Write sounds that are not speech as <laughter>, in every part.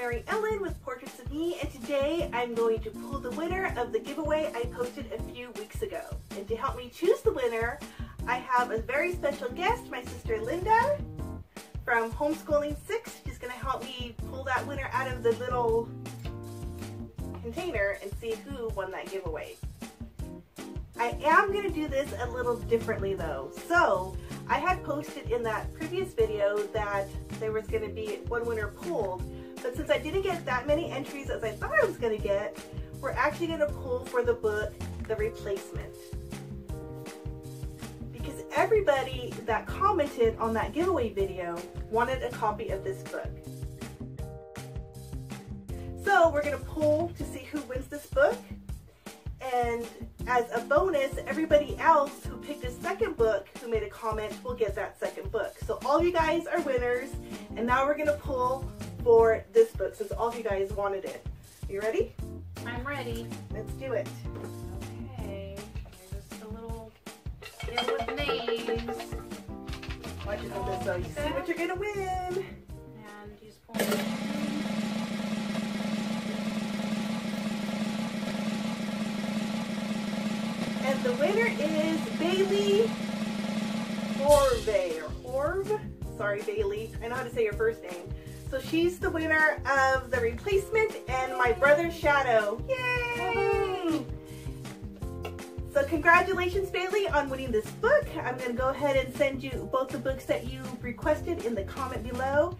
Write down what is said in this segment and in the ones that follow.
Mary Ellen with Portraits of Me and today I'm going to pull the winner of the giveaway I posted a few weeks ago. And to help me choose the winner, I have a very special guest, my sister Linda from Homeschooling 6. She's going to help me pull that winner out of the little container and see who won that giveaway. I am going to do this a little differently though. So I had posted in that previous video that there was going to be one winner pulled, but since I didn't get that many entries as I thought I was going to get, we're actually going to pull for the book, The Replacement. Because everybody that commented on that giveaway video wanted a copy of this book. So we're going to pull to see who wins this book. And as a bonus, everybody else who picked a second book who made a comment will get that second book. So all you guys are winners. And now we're going to pull for this since all of you guys wanted it. You ready? I'm ready. Let's do it. Okay. Here's just a little deal with names. Watch it open so you see what you're going to win. And you just pull And the winner is Bailey Horve, or Horv? Sorry, Bailey. I know how to say your first name. So she's the winner of The Replacement and My Brother Shadow. Yay! So congratulations, Bailey, on winning this book. I'm going to go ahead and send you both the books that you requested in the comment below.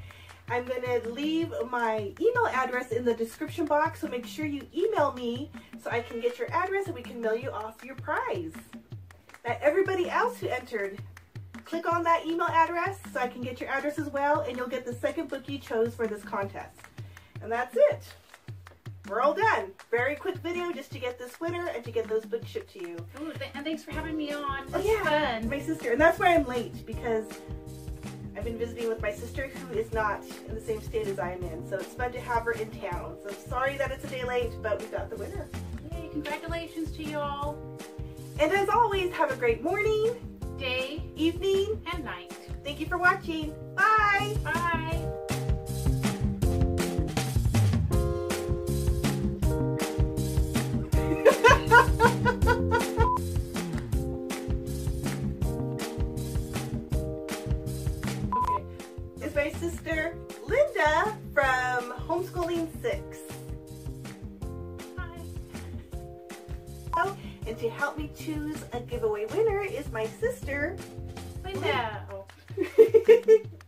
I'm going to leave my email address in the description box, so make sure you email me so I can get your address and we can mail you off your prize. Now, everybody else who entered, click on that email address so I can get your address as well, and you'll get the second book you chose for this contest. And that's it. We're all done. Very quick video just to get this winner and to get those books shipped to you. Ooh, th and thanks for having me on. Oh yeah, fun. my sister, and that's why I'm late because I've been visiting with my sister who is not in the same state as I am in. So it's fun to have her in town. So sorry that it's a day late, but we got the winner. Yay, congratulations to you all. And as always, have a great morning, Day evening. and night. Thank you for watching. Bye. Bye. <laughs> Okay. It's my sister Linda from Homeschooling 6. And to help me choose a giveaway winner is my sister Linda. <laughs>